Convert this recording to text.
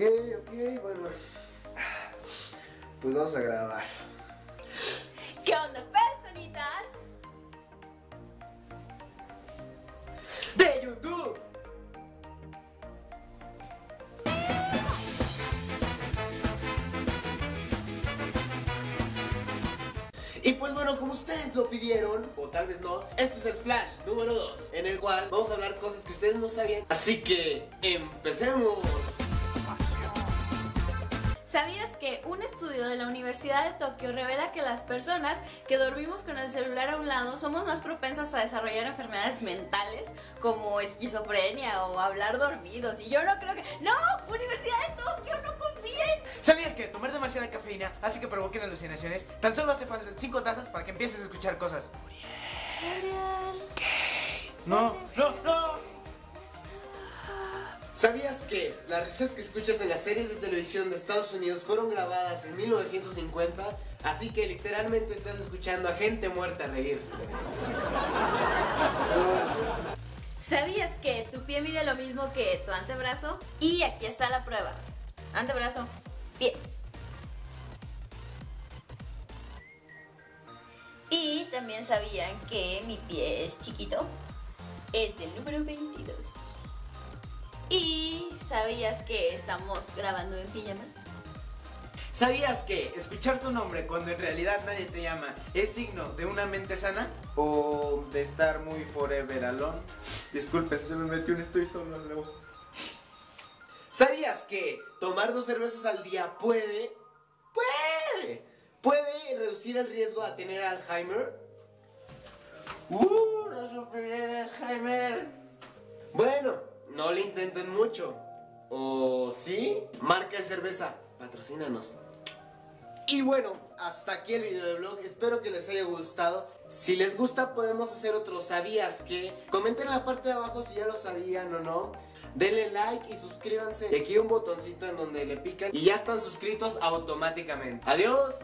Ok, ok, bueno. Pues vamos a grabar. ¿Qué onda, personitas? ¡De YouTube! Y pues bueno, como ustedes lo pidieron, o tal vez no, este es el Flash número 2, en el cual vamos a hablar cosas que ustedes no sabían. Así que, empecemos. ¿Sabías que un estudio de la Universidad de Tokio revela que las personas que dormimos con el celular a un lado somos más propensas a desarrollar enfermedades mentales como esquizofrenia o hablar dormidos? Y yo no creo que... ¡No! ¡Universidad de Tokio, no confíen! ¿Sabías que tomar demasiada cafeína hace que provoquen alucinaciones? Tan solo hace falta 5 tazas para que empieces a escuchar cosas. No, no, no. ¿Sabías que las risas que escuchas en las series de televisión de Estados Unidos fueron grabadas en 1950? Así que literalmente estás escuchando a gente muerta reír. ¿Sabías que tu pie mide lo mismo que tu antebrazo? Y aquí está la prueba. Antebrazo, pie. Y también sabían que mi pie es chiquito. Es del número 22. ¿Y sabías que estamos grabando en pijama? ¿Sabías que escuchar tu nombre cuando en realidad nadie te llama es signo de una mente sana? ¿O de estar muy forever alone? Disculpen, se me metió un estoy solo al nuevo. ¿Sabías que tomar dos cervezas al día puede, puede, puede reducir el riesgo a tener Alzheimer? ¡Uh! No sufriré de Alzheimer. Bueno, no le intenten mucho. ¿O sí? Marca de cerveza, patrocínanos. Y bueno, hasta aquí el video de blog, espero que les haya gustado. Si les gusta podemos hacer otro ¿sabías que? Comenten en la parte de abajo si ya lo sabían o no. Denle like y suscríbanse. Y aquí hay un botoncito en donde le pican y ya están suscritos automáticamente. Adiós.